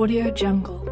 Audio Jungle.